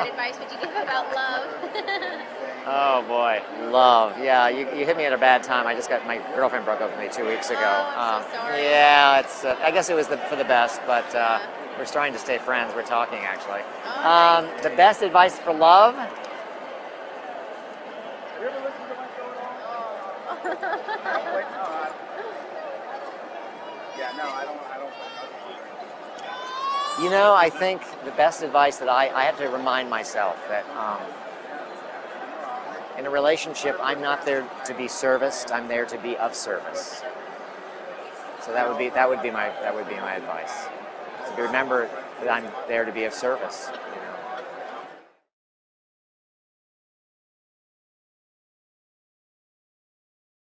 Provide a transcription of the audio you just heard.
what advice would you give about love? Oh boy, love. Yeah, you, you hit me at a bad time. I just got my girlfriend broke up with me two weeks ago. Oh, I'm so Um, sorry. Yeah, it's. Uh, I guess it was the, for the best, but uh, Yeah. we're starting to stay friends. We're talking actually. Oh, um, nice. The best advice for love. Have you ever listened to my show at all? No, wait, no, I- Yeah, no, I don't. I don't. You know, I think the best advice that I, I have to remind myself that um, in a relationship, I'm not there to be serviced. I'm there to be of service. So that would be that would be my that would be my advice. To remember that I'm there to be of service. You know?